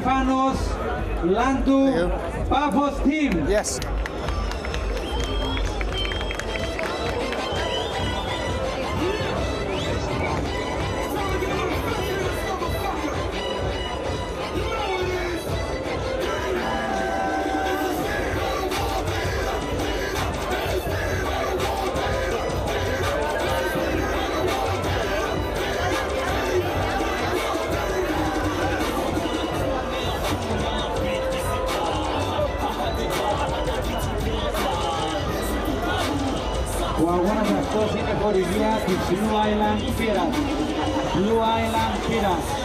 Stephanos Londou Pafos team. Yes. Florida, Blue Island Piras. Blue Island Piras.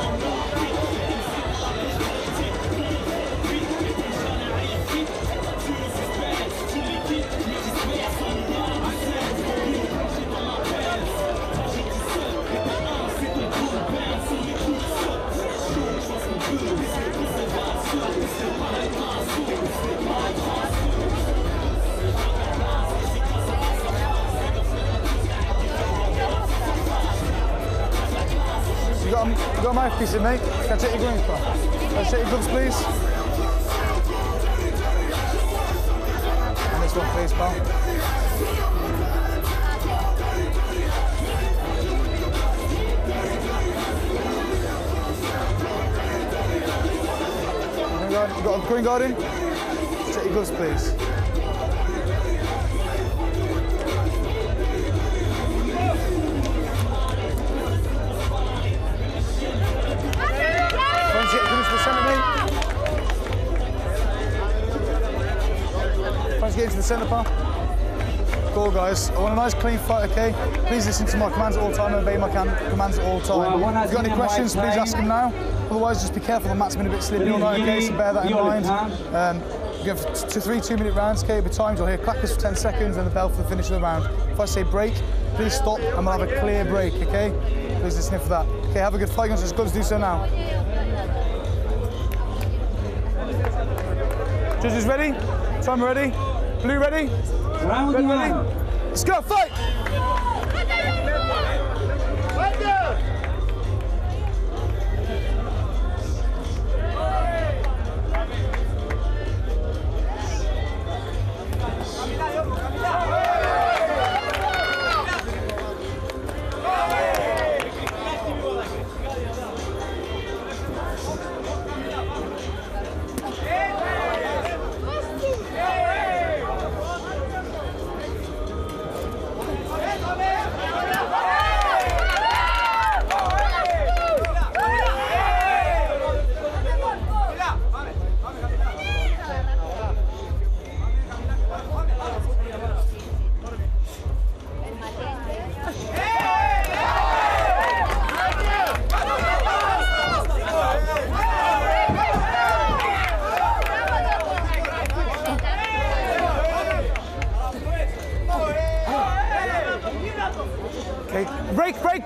You got, a, you got a mouthpiece in, mate? Can I take your gloves, pal? Can I take your gloves, please? And this one, please, pal. You got a green guard in? Take your gloves, please. To get into the centre, pal. Cool, guys. I want a nice, clean fight, okay? Please listen to my commands at all time, and obey my commands at all time. Well, if you've got any questions, please time. ask them now. Otherwise, just be careful. The mat's been a bit slippy all night, okay? So bear that in mind. Um, give t- three two-minute rounds, okay? It'll be timed. You'll hear clappers for 10 seconds and the bell for the finish of the round. If I say break, please stop and we'll have a clear break, okay? Please listen for that. Okay, have a good fight. Guys. Gloves do so now. Judges ready? Time ready? Blue ready? Round Red one. ready? Let's go, fight!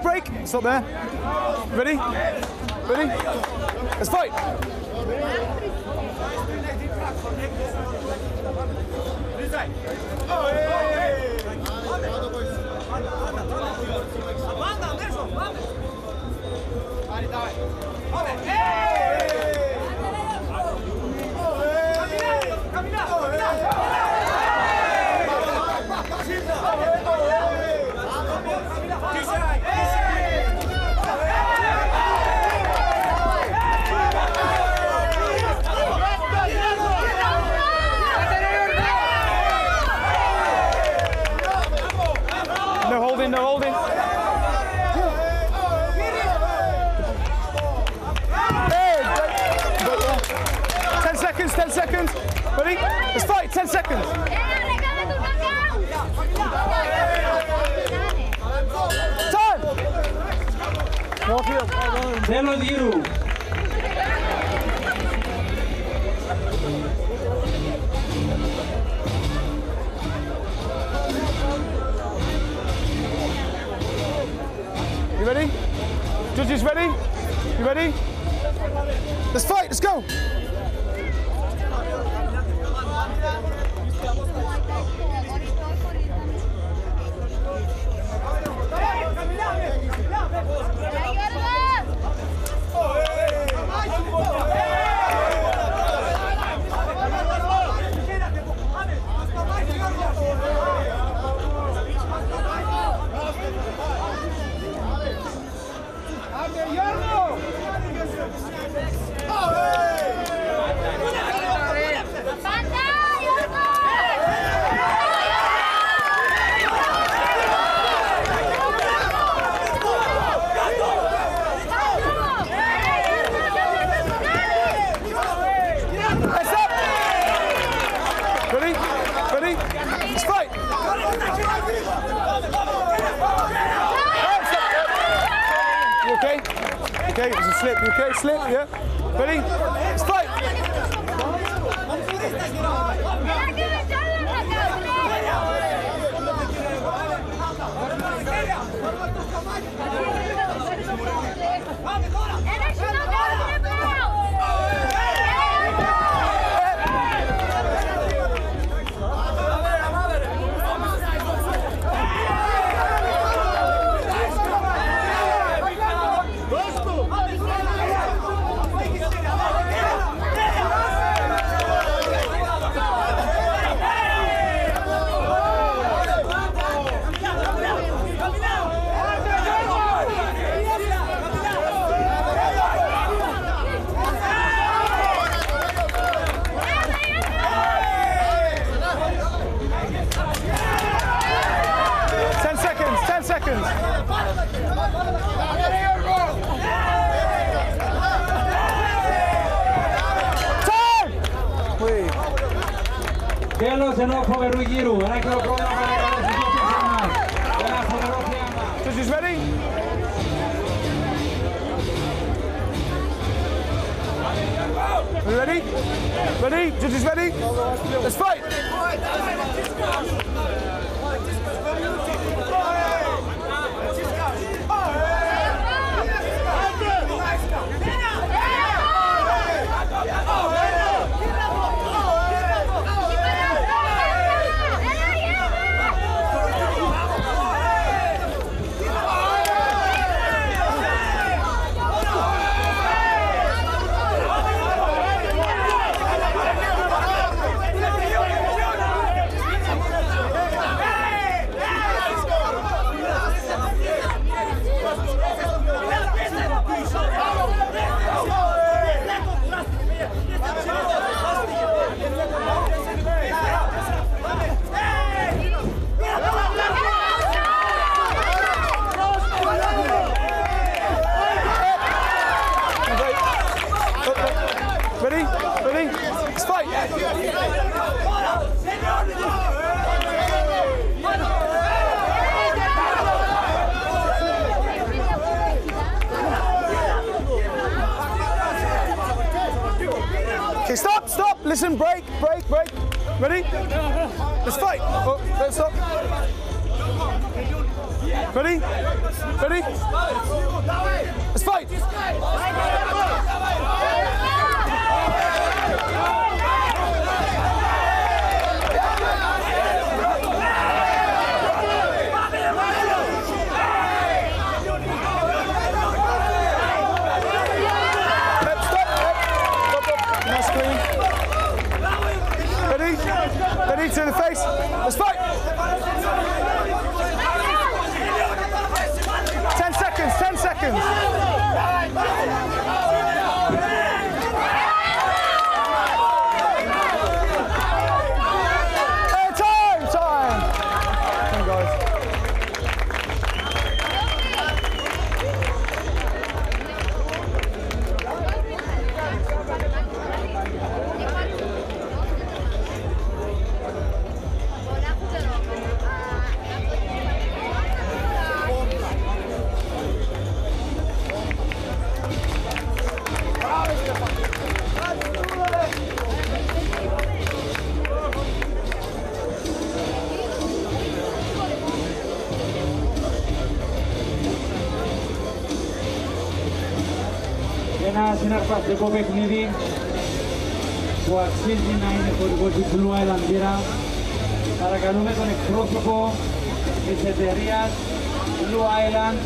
Break. Stop there. Ready? Ready? Let's fight. No Neno Dhiru. You ready? Judges ready? You ready? Let's fight, let's go! Hey, slip. Yeah? Ready? Let's que los enojo Beruigiru. And I call Kona Barakalos. So she's ready? Are you ready? Ready? Judges ready? Let's fight! Listen, break, break, break. Ready? Let's fight. Oh, let's stop. Ready? Ready? Let's fight. Συναρπαστικό παιχνίδι. Που αξίζει να είναι χορηγός του Blue Island Beer. Παρακαλούμε τον εκπρόσωπο της εταιρείας Blue Island.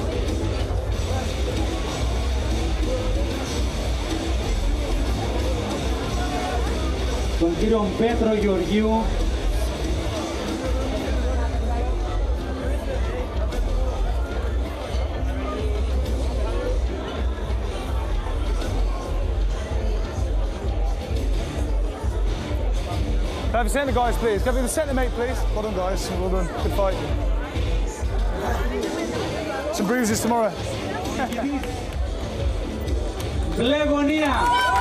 Τον κύριο Πέτρο Γεωργίου Have a the guys, please. Have I be the centre, mate, please? Well done, guys. Well done. Good fight. Some bruises tomorrow. Legonia!